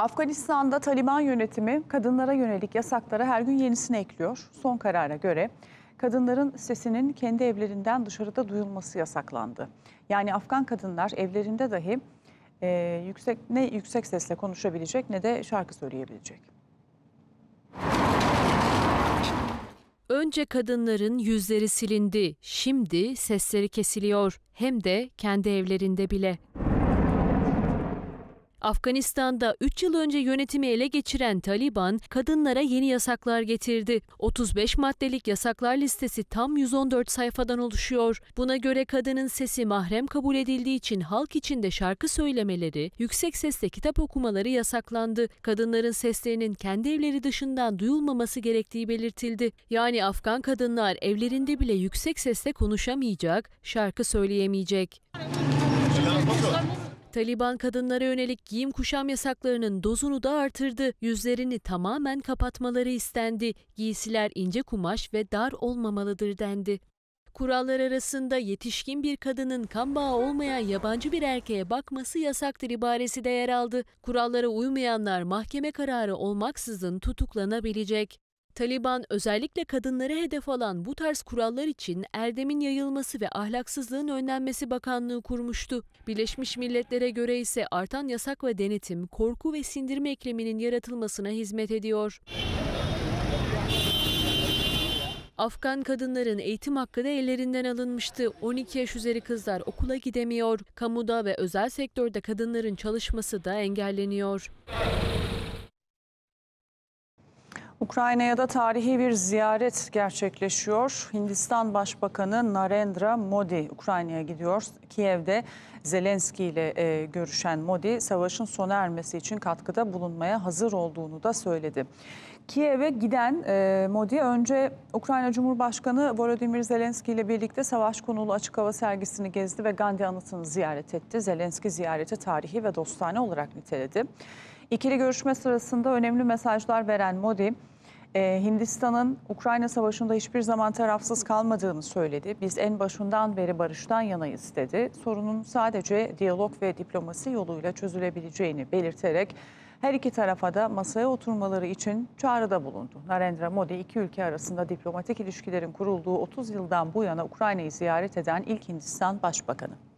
Afganistan'da Taliban yönetimi kadınlara yönelik yasaklara her gün yenisini ekliyor. Son karara göre kadınların sesinin kendi evlerinden dışarıda duyulması yasaklandı. Yani Afgan kadınlar evlerinde dahi e, yüksek ne yüksek sesle konuşabilecek ne de şarkı söyleyebilecek. Önce kadınların yüzleri silindi, şimdi sesleri kesiliyor. Hem de kendi evlerinde bile. Afganistan'da 3 yıl önce yönetimi ele geçiren Taliban kadınlara yeni yasaklar getirdi. 35 maddelik yasaklar listesi tam 114 sayfadan oluşuyor. Buna göre kadının sesi mahrem kabul edildiği için halk içinde şarkı söylemeleri, yüksek sesle kitap okumaları yasaklandı. Kadınların seslerinin kendi evleri dışından duyulmaması gerektiği belirtildi. Yani Afgan kadınlar evlerinde bile yüksek sesle konuşamayacak, şarkı söyleyemeyecek. Taliban kadınlara yönelik giyim kuşam yasaklarının dozunu da artırdı. Yüzlerini tamamen kapatmaları istendi. Giysiler ince kumaş ve dar olmamalıdır dendi. Kurallar arasında yetişkin bir kadının kan bağı olmayan yabancı bir erkeğe bakması yasaktır ibaresi de yer aldı. Kurallara uymayanlar mahkeme kararı olmaksızın tutuklanabilecek. Taliban özellikle kadınları hedef alan bu tarz kurallar için erdemin yayılması ve ahlaksızlığın önlenmesi bakanlığı kurmuştu. Birleşmiş Milletler'e göre ise artan yasak ve denetim korku ve sindirme ekleminin yaratılmasına hizmet ediyor. Afgan kadınların eğitim hakkı da ellerinden alınmıştı. 12 yaş üzeri kızlar okula gidemiyor. Kamuda ve özel sektörde kadınların çalışması da engelleniyor. Ukrayna'ya da tarihi bir ziyaret gerçekleşiyor. Hindistan Başbakanı Narendra Modi Ukrayna'ya gidiyor. Kiev'de Zelenski ile e, görüşen Modi savaşın sona ermesi için katkıda bulunmaya hazır olduğunu da söyledi. Kiev'e giden e, Modi önce Ukrayna Cumhurbaşkanı Volodymyr Zelenski ile birlikte savaş konulu açık hava sergisini gezdi ve Gandhi anıtını ziyaret etti. Zelenski ziyareti tarihi ve dostane olarak niteledi. İkili görüşme sırasında önemli mesajlar veren Modi, e, Hindistan'ın Ukrayna Savaşı'nda hiçbir zaman tarafsız kalmadığını söyledi. Biz en başından beri barıştan yanayız dedi. Sorunun sadece diyalog ve diplomasi yoluyla çözülebileceğini belirterek her iki tarafa da masaya oturmaları için çağrıda bulundu. Narendra Modi iki ülke arasında diplomatik ilişkilerin kurulduğu 30 yıldan bu yana Ukrayna'yı ziyaret eden ilk Hindistan Başbakanı.